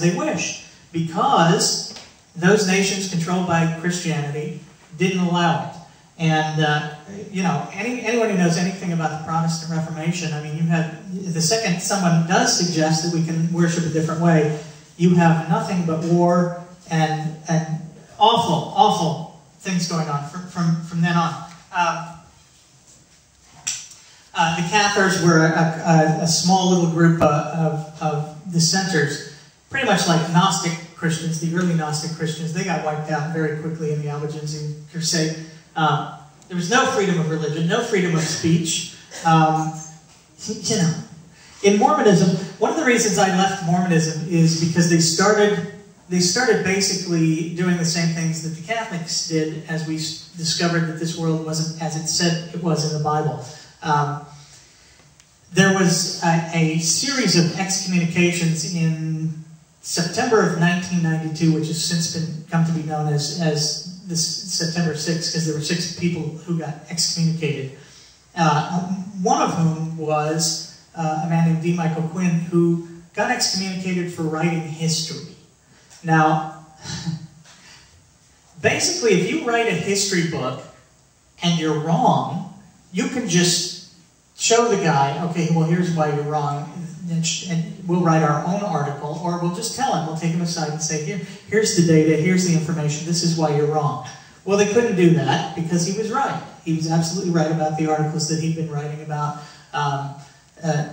they wished because those nations controlled by Christianity didn't allow it. And, uh, you know, any, anyone who knows anything about the Protestant Reformation, I mean, you have, the second someone does suggest that we can worship a different way, you have nothing but war and, and awful, awful things going on from, from, from then on. Um, uh, the Cathars were a, a, a small little group uh, of, of dissenters, pretty much like Gnostic Christians, the early Gnostic Christians. They got wiped out very quickly in the Albigensian Crusade. Um, there was no freedom of religion, no freedom of speech. Um, you know, in Mormonism, one of the reasons I left Mormonism is because they started they started basically doing the same things that the Catholics did as we discovered that this world wasn't as it said it was in the Bible. Um, there was a, a, series of excommunications in September of 1992, which has since been come to be known as, as this September 6th because there were six people who got excommunicated. Uh, one of whom was uh, a man named D. Michael Quinn who got excommunicated for writing history. Now, basically, if you write a history book and you're wrong, you can just show the guy, okay, well, here's why you're wrong, and we'll write our own article, or we'll just tell him, we'll take him aside and say, Here, here's the data, here's the information, this is why you're wrong. Well, they couldn't do that because he was right. He was absolutely right about the articles that he'd been writing about um, uh,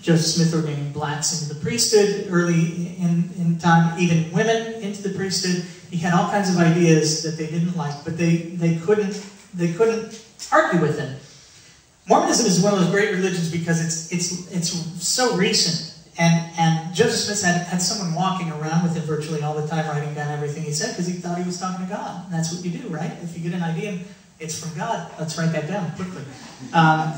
Joseph Smith ordaining blacks into the priesthood early in, in time, even women into the priesthood. He had all kinds of ideas that they didn't like, but they, they couldn't they couldn't argue with him. Mormonism is one of those great religions because it's it's it's so recent. And and Joseph Smith had, had someone walking around with him virtually all the time, writing down everything he said because he thought he was talking to God. And that's what you do, right? If you get an idea, it's from God. Let's write that down quickly. Um,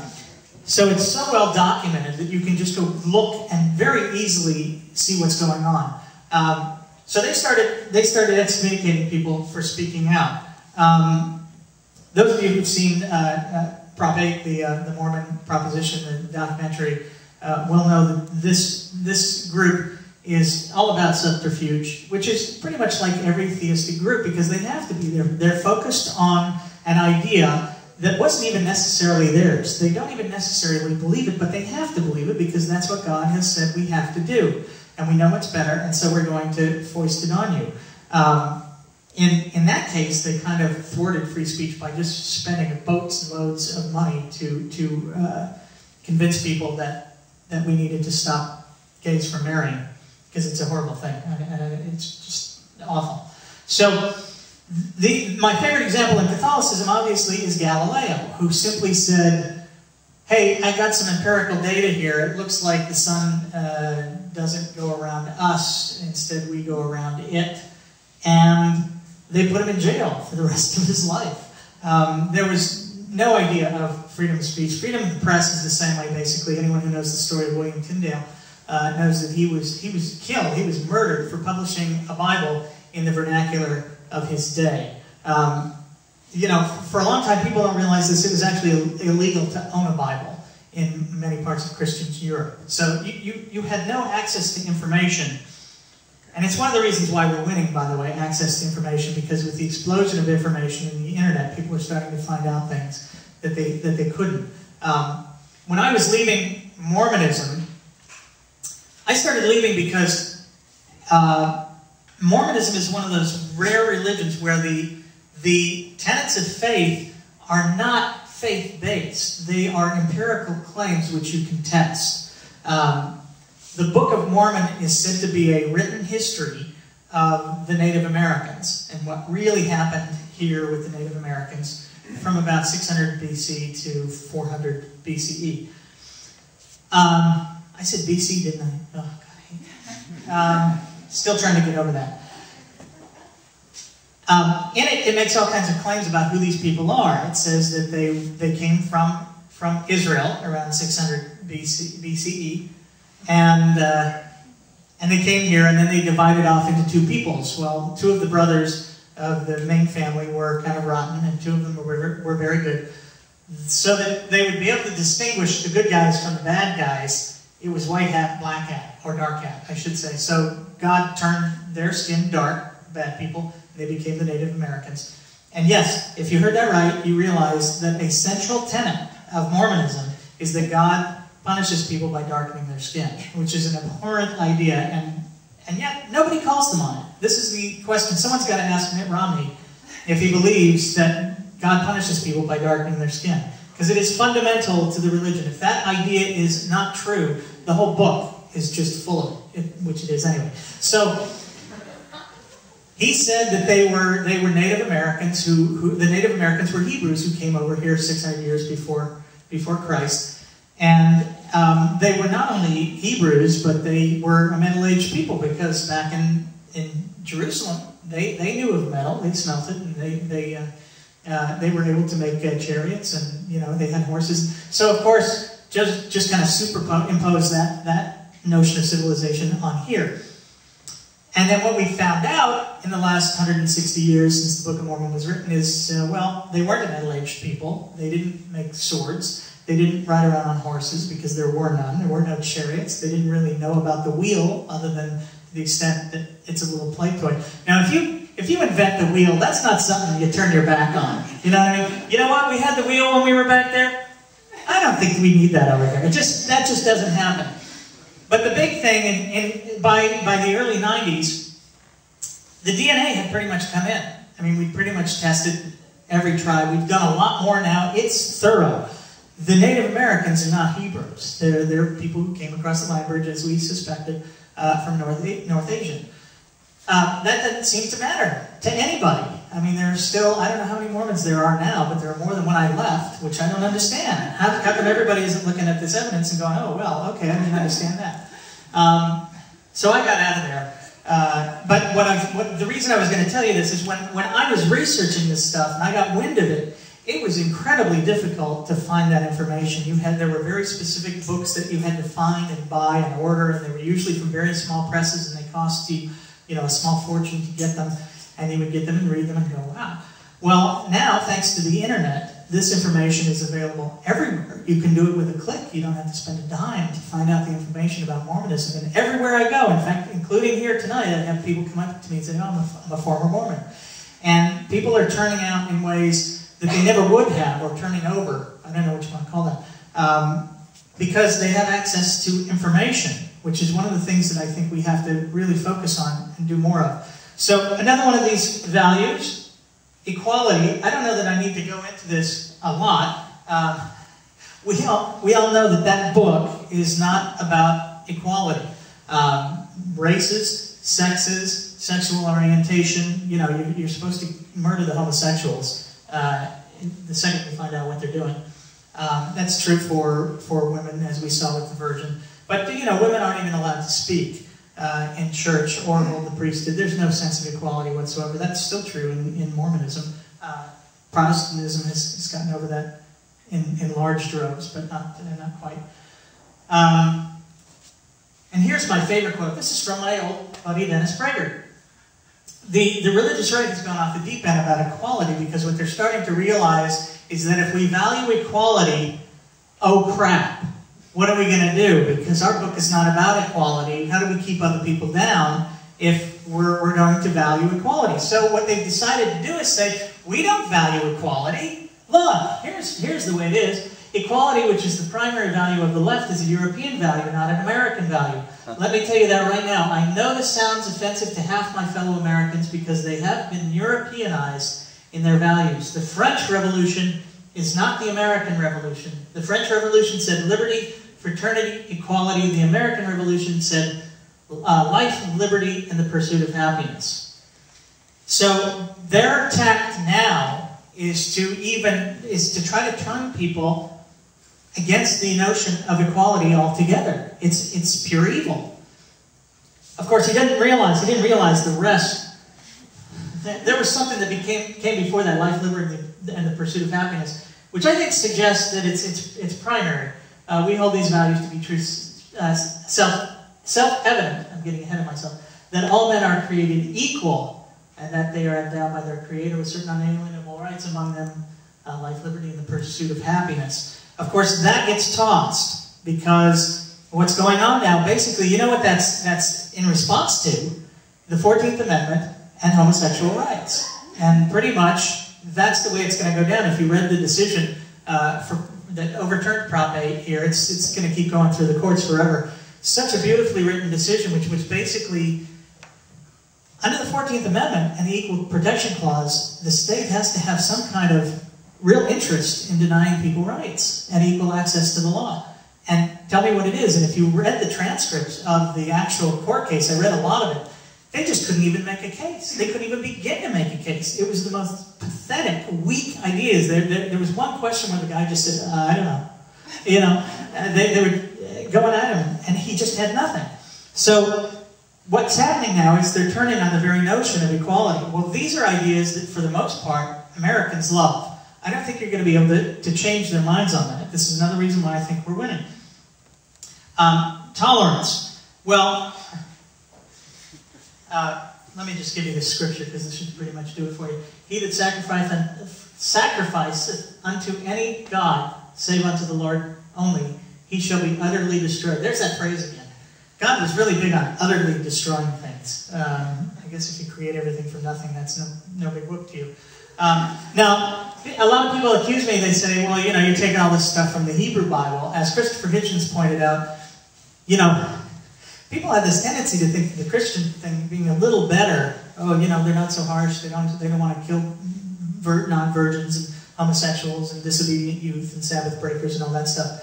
so it's so well documented that you can just go look and very easily see what's going on. Um, so they started they started excommunicating people for speaking out. Um, those of you who've seen uh, uh, Prop 8, the, uh, the Mormon Proposition, the documentary, uh, will know that this, this group is all about subterfuge, which is pretty much like every theistic group because they have to be there. They're focused on an idea that wasn't even necessarily theirs. They don't even necessarily believe it, but they have to believe it because that's what God has said we have to do. And we know it's better, and so we're going to foist it on you. Um, in, in that case, they kind of thwarted free speech by just spending boats and loads of money to, to uh, convince people that, that we needed to stop gays from marrying, because it's a horrible thing, and it's just awful. So, the, my favorite example in Catholicism, obviously, is Galileo, who simply said, hey, I got some empirical data here. It looks like the sun uh, doesn't go around us. Instead, we go around it. And they put him in jail for the rest of his life. Um, there was no idea of freedom of speech. Freedom of the press is the same way, basically. Anyone who knows the story of William Tyndale uh, knows that he was, he was killed, he was murdered for publishing a Bible in the vernacular of his day. Um, you know, for a long time, people don't realize this. It was actually illegal to own a Bible in many parts of Christian Europe. So you, you, you had no access to information and it's one of the reasons why we're winning, by the way, access to information, because with the explosion of information in the internet, people are starting to find out things that they, that they couldn't. Um, when I was leaving Mormonism, I started leaving because uh, Mormonism is one of those rare religions where the, the tenets of faith are not faith-based. They are empirical claims which you can test. Um, the Book of Mormon is said to be a written history of the Native Americans and what really happened here with the Native Americans from about 600 BC to 400 BCE. Um, I said BC, didn't I? Oh, God. Um, still trying to get over that. Um, in it, it makes all kinds of claims about who these people are. It says that they, they came from, from Israel around 600 BC, BCE and uh, and they came here, and then they divided off into two peoples. Well, two of the brothers of the main family were kind of rotten, and two of them were, were very good. So that they would be able to distinguish the good guys from the bad guys, It was white hat, black hat, or dark hat, I should say. So God turned their skin dark, bad people, and they became the Native Americans. And yes, if you heard that right, you realize that a central tenet of Mormonism is that God punishes people by darkening their skin, which is an abhorrent idea, and, and yet nobody calls them on it. This is the question. Someone's got to ask Mitt Romney if he believes that God punishes people by darkening their skin. Because it is fundamental to the religion. If that idea is not true, the whole book is just full of it, which it is anyway. So, he said that they were they were Native Americans who, who the Native Americans were Hebrews who came over here 600 years before before Christ, and um, they were not only Hebrews but they were a Middle Age people because back in in Jerusalem they, they knew of metal they smelt it and they they uh, uh, they were able to make uh, chariots and you know they had horses. So of course just just kind of superimpose that that notion of civilization on here. And then what we found out in the last 160 years since the Book of Mormon was written is, uh, well, they weren't a middle-aged people. They didn't make swords. They didn't ride around on horses because there were none. There were no chariots. They didn't really know about the wheel other than the extent that it's a little play toy. Now, if you if you invent the wheel, that's not something you turn your back on. You know what I mean? You know what? We had the wheel when we were back there. I don't think we need that over there. It just that just doesn't happen. But the big thing, in, in, by, by the early 90s, the DNA had pretty much come in. I mean, we pretty much tested every tribe. We've done a lot more now. It's thorough. The Native Americans are not Hebrews. They're, they're people who came across the land bridge, as we suspected, uh, from North, North Asia. Uh, that doesn't seem to matter to anybody. I mean, there's still, I don't know how many Mormons there are now, but there are more than when I left, which I don't understand. How, how come everybody isn't looking at this evidence and going, oh, well, okay, I didn't understand that. Um, so I got out of there. Uh, but what, what the reason I was going to tell you this is when, when I was researching this stuff and I got wind of it, it was incredibly difficult to find that information. You had there were very specific books that you had to find and buy and order, and they were usually from very small presses, and they cost you, you know, a small fortune to get them and you would get them and read them and go, wow. Well, now, thanks to the internet, this information is available everywhere. You can do it with a click. You don't have to spend a dime to find out the information about Mormonism. And everywhere I go, in fact, including here tonight, I have people come up to me and say, oh, I'm a, I'm a former Mormon. And people are turning out in ways that they never would have, or turning over. I don't know what you want to call that. Um, because they have access to information, which is one of the things that I think we have to really focus on and do more of. So another one of these values, equality. I don't know that I need to go into this a lot. Uh, we, all, we all know that that book is not about equality. Um, races, sexes, sexual orientation, you know, you're, you're supposed to murder the homosexuals uh, the second you find out what they're doing. Um, that's true for, for women, as we saw with the Virgin. But, you know, women aren't even allowed to speak uh, in church or hold the priesthood. There's no sense of equality whatsoever. That's still true in, in Mormonism. Uh, Protestantism has, has, gotten over that in, in large droves, but not, uh, not quite. Um, and here's my favorite quote. This is from my old buddy Dennis Prager. The, the religious right has gone off the deep end about equality because what they're starting to realize is that if we value equality, oh crap, what are we going to do? Because our book is not about equality. How do we keep other people down if we're, we're going to value equality? So what they've decided to do is say, we don't value equality. Look, here's, here's the way it is. Equality, which is the primary value of the left, is a European value, not an American value. Let me tell you that right now. I know this sounds offensive to half my fellow Americans because they have been Europeanized in their values. The French Revolution is not the American Revolution. The French Revolution said liberty, fraternity, equality. The American Revolution said uh, life, liberty, and the pursuit of happiness. So their tact now is to even is to try to turn people against the notion of equality altogether. It's it's pure evil. Of course, he didn't realize he didn't realize the rest. There was something that became came before that life, liberty, and the pursuit of happiness, which I think suggests that it's it's it's primary. Uh, we hold these values to be true, uh, self, self-evident, I'm getting ahead of myself, that all men are created equal and that they are endowed by their Creator with certain unalienable rights, among them uh, life, liberty, and the pursuit of happiness. Of course, that gets tossed because what's going on now, basically, you know what that's, that's in response to? The 14th Amendment and homosexual rights. And pretty much that's the way it's going to go down. If you read the decision uh, for, that overturned Prop 8 here, it's, it's going to keep going through the courts forever. Such a beautifully written decision, which was basically under the 14th Amendment and the Equal Protection Clause, the state has to have some kind of real interest in denying people rights and equal access to the law. And tell me what it is. And if you read the transcripts of the actual court case, I read a lot of it, they just couldn't even make a case. They couldn't even begin to make a case. It was the most pathetic, weak ideas. There, there, there was one question where the guy just said, uh, I don't know. You know, they, they were going at him, and he just had nothing. So what's happening now is they're turning on the very notion of equality. Well, these are ideas that, for the most part, Americans love. I don't think you're going to be able to, to change their minds on that. This is another reason why I think we're winning. Um, tolerance. Well, uh, let me just give you this scripture because this should pretty much do it for you. He that sacrificeth, unto any God, save unto the Lord only, he shall be utterly destroyed. There's that phrase again. God was really big on utterly destroying things. Um, I guess if you create everything from nothing, that's no, no big whoop to you. Um, now, a lot of people accuse me, they say, well, you know, you're taking all this stuff from the Hebrew Bible. As Christopher Hitchens pointed out, you know, people have this tendency to think the Christian thing being a little better. Oh, you know, they're not so harsh. They don't, they don't want to kill non-virgins and homosexuals and disobedient youth and Sabbath breakers and all that stuff.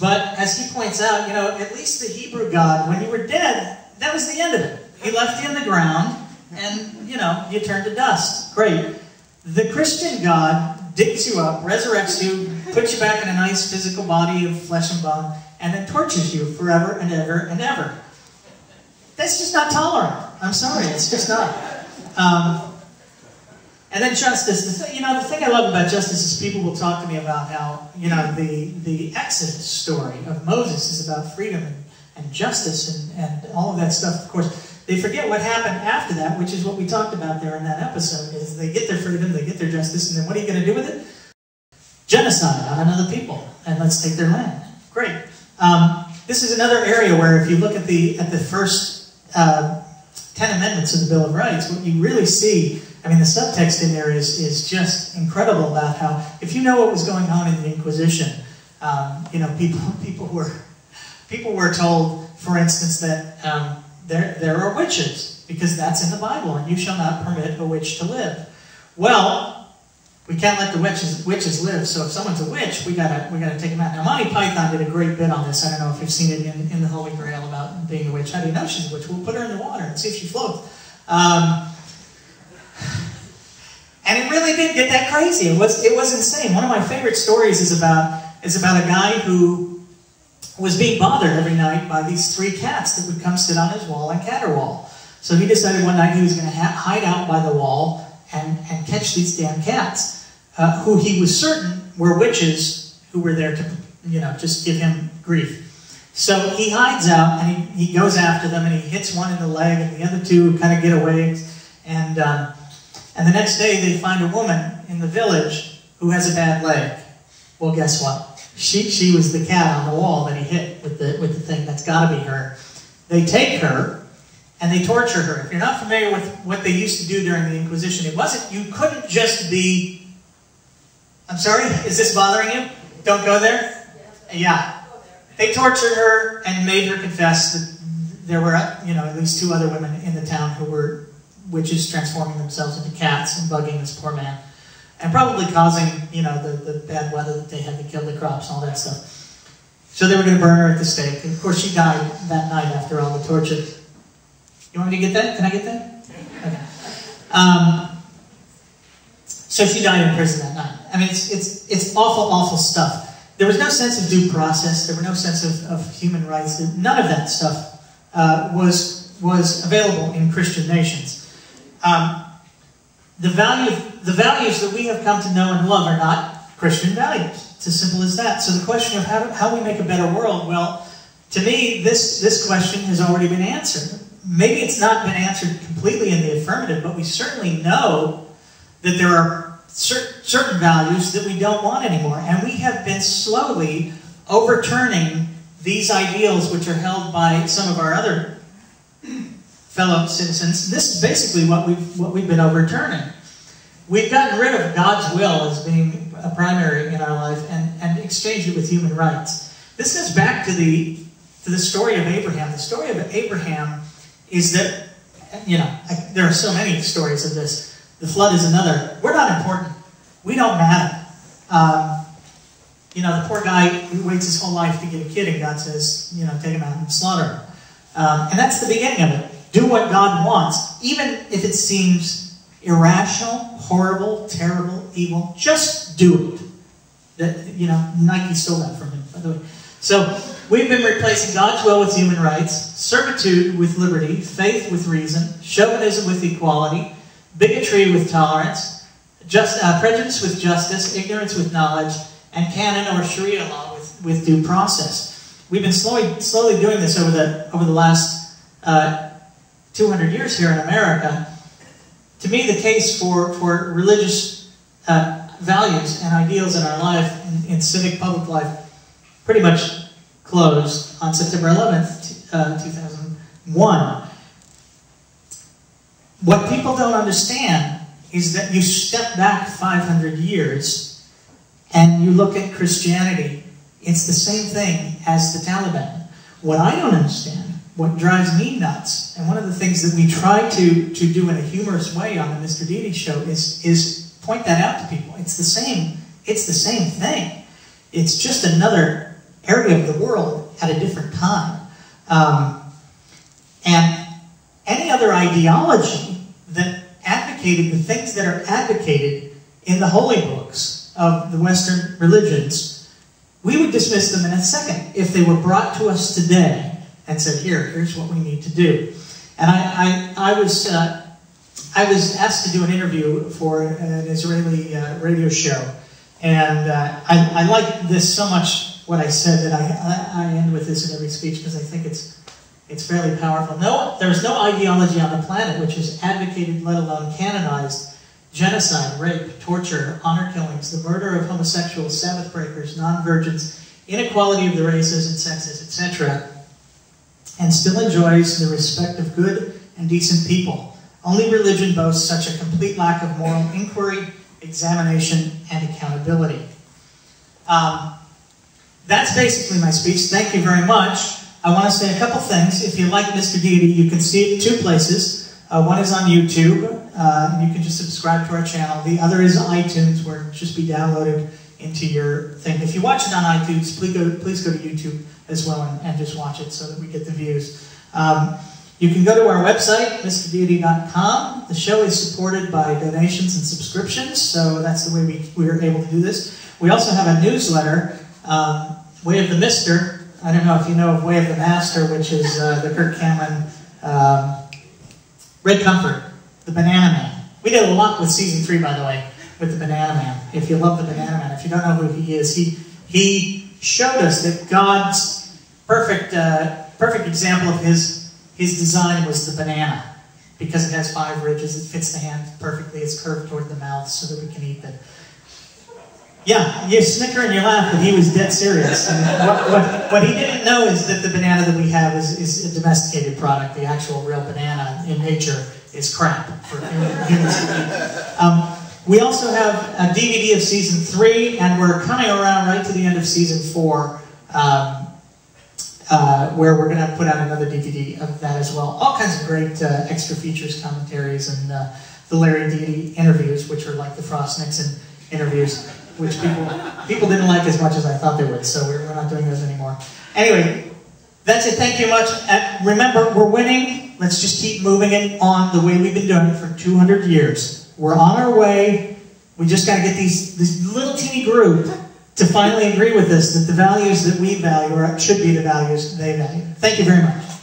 But as he points out, you know, at least the Hebrew God, when you were dead, that was the end of it. He left you in the ground, and, you know, you turn to dust. Great. The Christian God digs you up, resurrects you, puts you back in a nice physical body of flesh and bone, and then tortures you forever and ever and ever. That's just not tolerant. I'm sorry, it's just not. Um, and then justice. The you know, the thing I love about justice is people will talk to me about how, you know, the, the Exodus story of Moses is about freedom and, and justice and, and all of that stuff. Of course, they forget what happened after that, which is what we talked about there in that episode, is they get their freedom, they get their justice, and then what are you going to do with it? Genocide on another people, and let's take their land. Great. Um, this is another area where if you look at the, at the first uh, 10 amendments of the Bill of Rights, what you really see, I mean, the subtext in there is, is just incredible about how, if you know what was going on in the Inquisition, um, you know, people, people, were, people were told, for instance, that um, there, there are witches, because that's in the Bible, and you shall not permit a witch to live. Well, we can't let the witches, witches live, so if someone's a witch, we gotta, we gotta take them out. Now, Monty Python did a great bit on this. I don't know if you've seen it in, in The Holy Grail about being a witch. How do you know she's a witch? We'll put her in the water and see if she floats. Um, and it really did get that crazy. It was, it was insane. One of my favorite stories is about, is about a guy who was being bothered every night by these three cats that would come sit on his wall and caterwaul. So he decided one night he was going to hide out by the wall and, and catch these damn cats, uh, who he was certain were witches who were there to, you know, just give him grief. So he hides out and he, he goes after them and he hits one in the leg and the other two kind of get away. And, um, and the next day they find a woman in the village who has a bad leg. Well, guess what? She, she was the cat on the wall that he hit with the, with the thing. That's got to be her. They take her and they torture her. If you're not familiar with what they used to do during the Inquisition, it wasn't, you couldn't just be, I'm sorry, is this bothering you? Don't go there? Yeah. They tortured her and made her confess that there were, you know, at least two other women in the town who were witches transforming themselves into cats and bugging this poor man and probably causing, you know, the, the bad weather that they had to kill the crops and all that stuff. So they were going to burn her at the stake. And of course, she died that night after all the torture. You want me to get that? Can I get that? Okay. Um, so she died in prison that night. I mean, it's, it's, it's awful, awful stuff. There was no sense of due process. There were no sense of, of human rights. None of that stuff uh, was, was available in Christian nations. Um, the, value, the values that we have come to know and love are not Christian values. It's as simple as that. So the question of how, how we make a better world, well, to me, this, this question has already been answered. Maybe it's not been answered completely in the affirmative, but we certainly know that there are cer certain values that we don't want anymore. And we have been slowly overturning these ideals, which are held by some of our other fellow citizens, this is basically what we've, what we've been overturning. We've gotten rid of God's will as being a primary in our life and, and exchanged it with human rights. This goes back to the, to the story of Abraham. The story of Abraham is that, you know, I, there are so many stories of this. The flood is another. We're not important. We don't matter. Um, you know, the poor guy who waits his whole life to get a kid, and God says, you know, take him out and slaughter him. Um, and that's the beginning of it. Do what God wants, even if it seems irrational, horrible, terrible, evil. Just do it. That you know, Nike stole that from him, by the way. So we've been replacing God's will with human rights, servitude with liberty, faith with reason, chauvinism with equality, bigotry with tolerance, just, uh, prejudice with justice, ignorance with knowledge, and canon or Sharia law with, with due process. We've been slowly, slowly doing this over the, over the last uh, 200 years here in America. To me, the case for, for religious uh, values and ideals in our life, in, in, civic public life, pretty much closed on September 11th, uh, 2001. What people don't understand is that you step back 500 years and you look at Christianity, it's the same thing as the Taliban. What I don't understand, what drives me nuts, and one of the things that we try to, to do in a humorous way on the Mr. Deity show is, is point that out to people. It's the same, it's the same thing. It's just another area of the world at a different time. Um, and any other ideology that advocated the things that are advocated in the holy books of the Western religions, we would dismiss them in a second if they were brought to us today and said, "Here, here's what we need to do." And I, I, I was, uh, I was asked to do an interview for an Israeli uh, radio show, and uh, I, I like this so much what I said that I, I, end with this in every speech because I think it's, it's fairly powerful. No, there's no ideology on the planet which is advocated, let alone canonized, genocide, rape, torture, honor killings, the murder of homosexuals, Sabbath breakers, non-virgins, inequality of the races and sexes, etc., and still enjoys the respect of good and decent people. Only religion boasts such a complete lack of moral inquiry, examination, and accountability. Um, that's basically my speech. Thank you very much. I want to say a couple things. If you like Mr. Deity, you can see it two places. Uh, one is on YouTube. Uh, you can just subscribe to our channel. The other is iTunes, where it just be downloaded into your thing. If you watch it on iTunes, please go, please go to YouTube as well and, and just watch it so that we get the views. Um, you can go to our website, mrdeity.com. The show is supported by donations and subscriptions, so that's the way we, we are able to do this. We also have a newsletter, um, Way of the Mister. I don't know if you know of Way of the Master, which is uh, the Kirk Cameron um, Ray Comfort, the Banana Man. We did a lot with season three, by the way, with the Banana Man. If you love the Banana Man, if you don't know who he is, he he showed us that God's perfect uh, perfect example of his his design was the banana because it has five ridges, it fits the hand perfectly, it's curved toward the mouth so that we can eat it. Yeah, you snicker and you laugh, but he was dead serious. What, what, what, he didn't know is that the banana that we have is, is a domesticated product. The actual real banana in nature is crap for humans. Um, we also have a DVD of season three, and we're coming around right to the end of season four, um, uh, where we're going to put out another DVD of that as well. All kinds of great uh, extra features, commentaries, and uh, the Larry Deity interviews, which are like the Frost Nixon interviews which people people didn't like as much as I thought they would. So we're, we're not doing those anymore. Anyway, that's it. Thank you much. Remember, we're winning. Let's just keep moving it on the way we've been doing it for 200 years. We're on our way. We just got to get these this little teeny group to finally agree with us that the values that we value should be the values they value. Thank you very much.